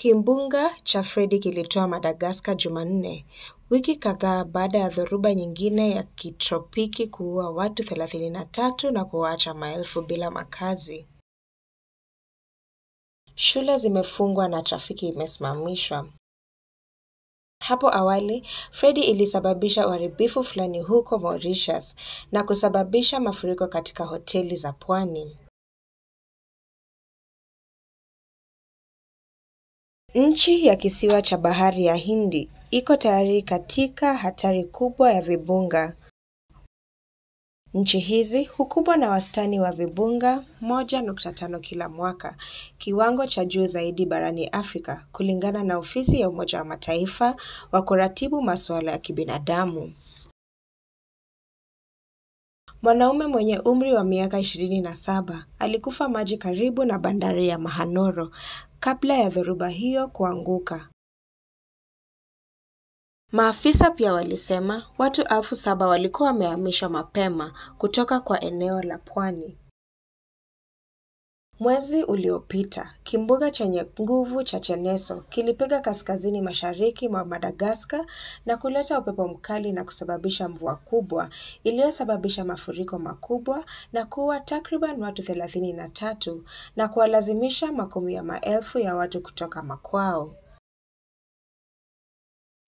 Kimbunga cha fredi kilitoa madagaskar Jumanne, wiki kadhaa baada ya dhoruba nyingine ya kitropiki kuua watu 33 na kuwaacha maelfu bila makazi. Shule zimefungwa na trafiki imesimamishwa. Hapo awali, fredi ilisababisha uharibifu fulani huko Mauritius na kusababisha mafuriko katika hoteli za pwani. Nchi ya kisiwa cha Bahari ya Hindi iko tayari katika hatari kubwa ya vibunga. Nchi hizi hukumbwa na wastani wa vibunga 1.5 kila mwaka, kiwango cha juu zaidi barani Afrika kulingana na Ofisi ya Umoja wa Mataifa wa kuratibu masuala ya kibinadamu. Mwanaume mwenye umri wa miaka 27 alikufa maji karibu na bandari ya Mahanoro kabla ya dhoruba hiyo kuanguka. Maafisa pia walisema watu elfu saba walikuwa wamehamishwa mapema kutoka kwa eneo la pwani. Mwezi uliopita, kimbunga chenye nguvu cha Cheneso kilipiga kaskazini mashariki mwa Madagascar na kuleta upepo mkali na kusababisha mvua kubwa iliyosababisha mafuriko makubwa na kuua takriban watu 33 na kuwalazimisha makumi ya maelfu ya watu kutoka makwao.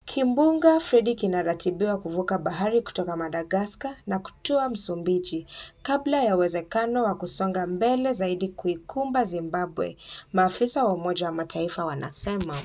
Kimbunga Freddy kinaratibiwa kuvuka bahari kutoka Madagascar na kutua Msumbiji kabla ya uwezekano wa kusonga mbele zaidi kuikumba Zimbabwe, maafisa wa Umoja wa Mataifa wanasema.